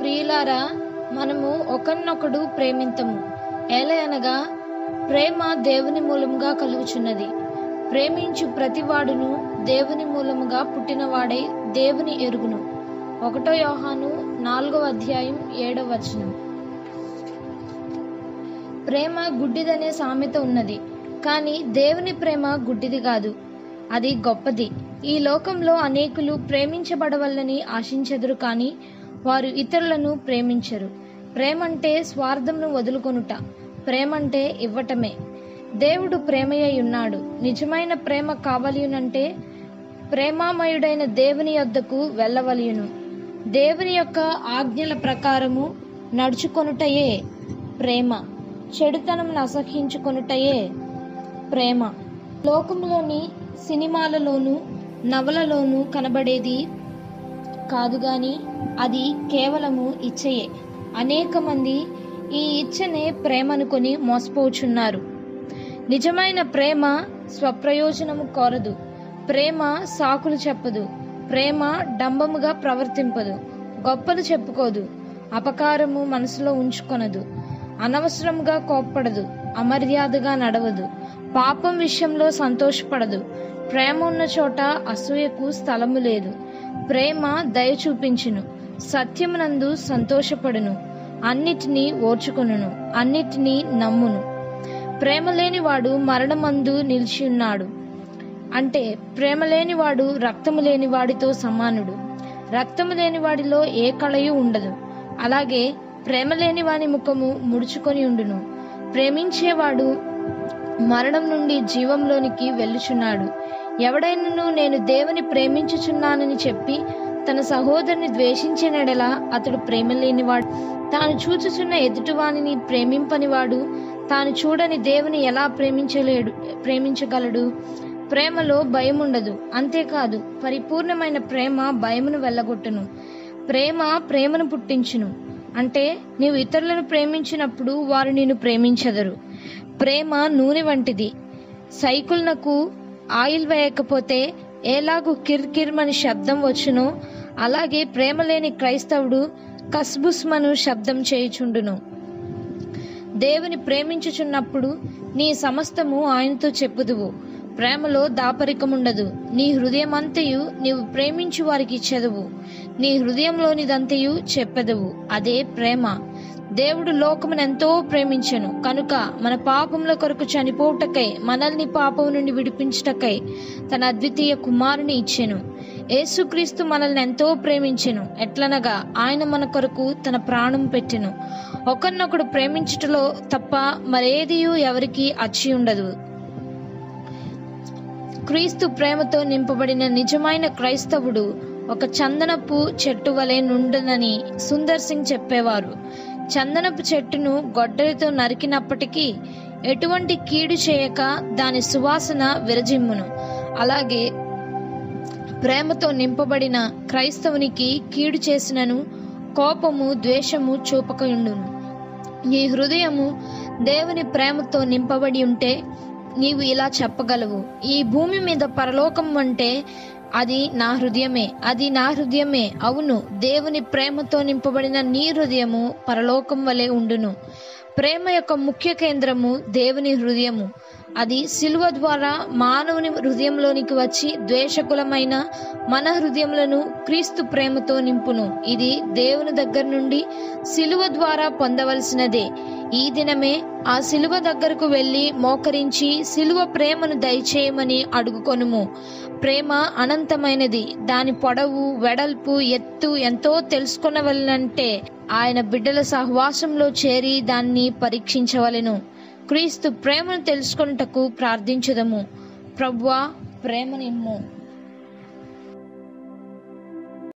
ప్రియులారా మనము ఒకరినొకడు ప్రేమింతము. ఏలయనగా ప్రేమ దేవుని మూలముగా కలుగుచున్నది. ప్రేమించు ప్రతివాడును దేవుని మూలముగా పుట్టినవాడై దేవుని ఎరుగును. ఒకటో యోహాను నాలుగవ అధ్యాయం ఏడవ వచనం. ప్రేమ గుడ్డిదనే సామెత ఉన్నది కానీ దేవుని ప్రేమ గుడ్డిది కాదు. అది గొప్పది. ఈ లోకంలో అనేకులు ప్రేమించబడవల్లని ఆశించెదరు కానీ వారు ఇతరులను ప్రేమించరు. ప్రేమంటే స్వార్థంను వదులుకొనుట ప్రేమంటే ఇవ్వటమే. దేవుడు ప్రేమయ్య ఉన్నాడు. నిజమైన ప్రేమ కావలియునంటే ప్రేమామయుడైన దేవుని యొద్దకు వెళ్ళవలయును. దేవుని యొక్క ఆజ్ఞల ప్రకారము నడుచుకొనుటయే ప్రేమ. చెడుతనం అసహించుకొనుటయే ప్రేమ. లోకంలోని సినిమాలలోనూ నవలలోనూ కనబడేది కాదు గాని అది కేవలము ఇచ్చయే. అనేక మంది ఈ ఇచ్చనే ప్రేమనుకొని మోసపోచున్నారు. నిజమైన ప్రేమ స్వప్రయోజనము కోరదు. ప్రేమ సాకులు చెప్పదు. ప్రేమ డంబముగా ప్రవర్తింపదు. గొప్పలు చెప్పుకోదు. అపకారము మనసులో ఉంచుకొనదు. అనవసరంగా కోప్పడదు. అమర్యాదగా నడవదు. పాపం విషయంలో సంతోషపడదు. ప్రేమ ఉన్న చోట అసూయకు స్థలము లేదు. ప్రేమ దయ చూపించును సత్యమునందు సంతోషపడును అన్నిటినీ ఓర్చుకొనును అన్నిటినీ నమ్మును. ప్రేమ లేనివాడు మరణమందు నిలిచి ఉన్నాడు అంటే ప్రేమ లేనివాడు రక్తము లేని వాడితో సమానుడు. రక్తము లేని వాడిలో ఏ కళయు ఉండదు. అలాగే ప్రేమ లేని వాని ముఖము ముడుచుకొని ఉండును. ప్రేమించేవాడు మరణం నుండి జీవంలోనికి వెళ్ళుచున్నాడు. ఎవడైనను నేను దేవుని ప్రేమించుచున్నానని చెప్పి తన సహోదరుని ద్వేషించినడలా అతడు ప్రేమ లేనివాడు తాను చూచుచున్న ఎదుటివానిని ప్రేమింపనివాడు. తాను చూడని దేవుని ఎలా ప్రేమించలేడు ప్రేమించగలడు? ప్రేమలో భయం ఉండదు అంతేకాదు పరిపూర్ణమైన ప్రేమ భయమును వెళ్ళగొట్టును. ప్రేమ ప్రేమను పుట్టించును. అంటే నీవు ఇతరులను ప్రేమించినప్పుడు వారు నిన్ను ప్రేమించదరు. ప్రేమ నూనె వంటిది. సైకుల్నకు ఆయిల్ వేయకపోతే ఎలాగూ కిర్కిర్మని శబ్దం వచ్చునో? అలాగే ప్రేమ లేని క్రైస్తవుడు కస్బుస్మను శబ్దం చేయుచుండును. దేవుని ప్రేమించుచున్నప్పుడు నీ సమస్తము ఆయనతో చెప్పుదువు. ప్రేమలో దాపరికముండదు. నీ హృదయమంతయు నీవు ప్రేమించు వారికి ఇచ్చెదవు. నీ హృదయంలోనిదంతయు చెప్పెదవు. అదే ప్రేమ. దేవుడు లోకమును ఎంతో ప్రేమించెను. కనుక మన పాపముల కొరకు చనిపోవుటకై మనల్ని పాపం నుండి విడిపించుటకై తన అద్వితీయ కుమారుని ఇచ్చెను. యేసుక్రీస్తు మనల్ని ఎంతో ప్రేమించెను. ఎట్లనగా ఆయన మన కొరకు తన ప్రాణం పెట్టెను. ఒకరినొకడు ప్రేమించుటలో తప్ప మరేదియు ఎవరికి అచ్చి ఉండదు. క్రీస్తు ప్రేమతో నింపబడిన నిజమైన క్రైస్తవుడు ఒక చందనపు చెట్టు వలె నుండునని సుందర్ సింగ్ చెప్పేవారు. చందనపు చెట్టును గొడ్డలితో నరికినప్పటికీ ఎటువంటి కీడు చేయక దాని సువాసన విరజిమ్మును. అలాగే ప్రేమతో నింపబడిన క్రైస్తవునికి కీడు చేసినను కోపము ద్వేషము చూపకయుండును. నీ హృదయము దేవుని ప్రేమతో నింపబడి ఉంటే నీవు ఇలా చెప్పగలవు. ఈ భూమి మీద పరలోకం అంటే అది నా హృదయమే అది నా హృదయమే. అవును దేవుని ప్రేమతో నింపబడిన నీ హృదయము పరలోకం వలె ఉండును. ప్రేమ యొక్క ముఖ్య కేంద్రము దేవుని హృదయము. అది సిలువ ద్వారా మానవుని హృదయంలోనికి వచ్చి ద్వేషకులమైన మన హృదయములను క్రీస్తు ప్రేమతో నింపును. ఇది దేవుని దగ్గర నుండి సిలువ ద్వారా పొందవలసినదే. ఈ దినమే ఆ సిలువ దగ్గరకు వెళ్ళి మోకరించి సిలువ ప్రేమను దయచేయమని అడుగుకొనుము. ప్రేమ అనంతమైనది. దాని పొడవు వెడల్పు ఎత్తు ఎంతో తెలుసుకునవలనంటే ఆయన బిడ్డల సహవాసంలో చేరి దాన్ని పరీక్షించవలెను. క్రీస్తు ప్రేమను తెలుసుకొనుటకు ప్రార్థించుదము. ప్రభువా ప్రేమనిమ్ము.